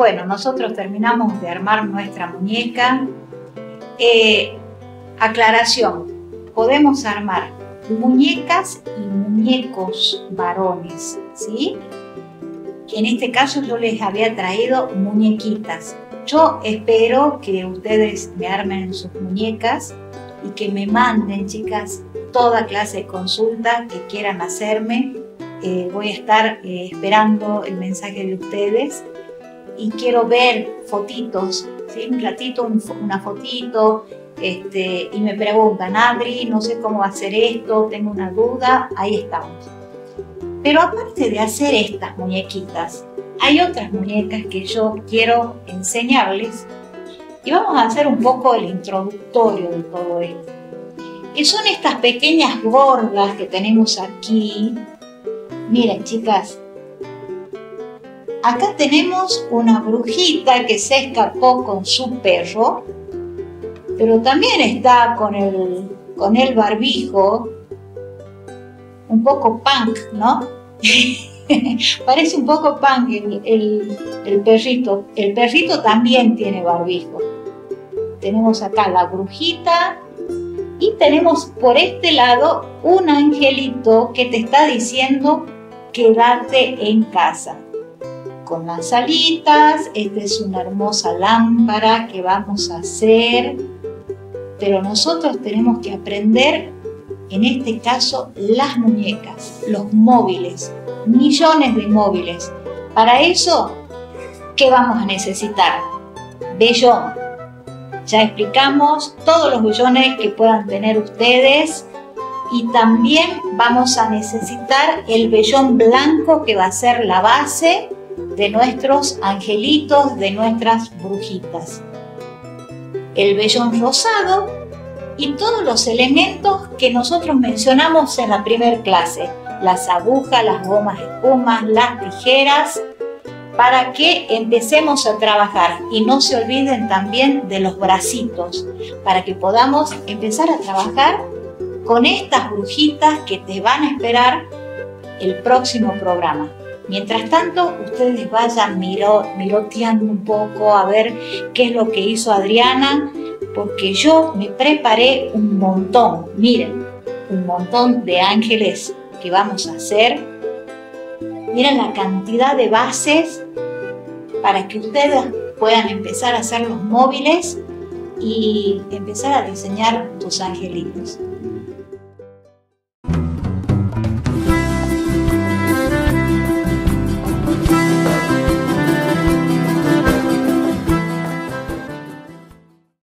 bueno, nosotros terminamos de armar nuestra muñeca. Eh, aclaración, podemos armar muñecas y muñecos varones, ¿sí? En este caso yo les había traído muñequitas. Yo espero que ustedes me armen sus muñecas y que me manden, chicas, toda clase de consulta que quieran hacerme. Eh, voy a estar eh, esperando el mensaje de ustedes y quiero ver fotitos, ¿sí? un ratito, una fotito, este, y me preguntan, Adri, no sé cómo hacer esto, tengo una duda, ahí estamos. Pero aparte de hacer estas muñequitas, hay otras muñecas que yo quiero enseñarles y vamos a hacer un poco el introductorio de todo esto. Que son estas pequeñas gordas que tenemos aquí. Miren, chicas, acá tenemos una brujita que se escapó con su perro pero también está con el, con el barbijo, un poco punk, ¿no? Parece un poco punk el, el, perrito. El perrito también tiene barbijo. Tenemos acá la brujita y tenemos por este lado un angelito que te está diciendo quédate en casa. Con las alitas, esta es una hermosa lámpara que vamos a hacer pero nosotros tenemos que aprender, en este caso, las muñecas, los móviles, millones de móviles. Para eso, ¿qué vamos a necesitar? Vellón. Ya explicamos todos los vellones que puedan tener ustedes y también vamos a necesitar el vellón blanco que va a ser la base de nuestros angelitos, de nuestras brujitas. El vellón rosado y todos los elementos que nosotros mencionamos en la primera clase, las agujas, las gomas espumas, las tijeras, para que empecemos a trabajar. Y no se olviden también de los bracitos, para que podamos empezar a trabajar con estas brujitas que te van a esperar el próximo programa. Mientras tanto, ustedes vayan miroteando un poco a ver qué es lo que hizo Adriana, porque yo me preparé un montón, miren, un montón de ángeles que vamos a hacer. Miren la cantidad de bases para que ustedes puedan empezar a hacer los móviles y empezar a diseñar tus angelitos.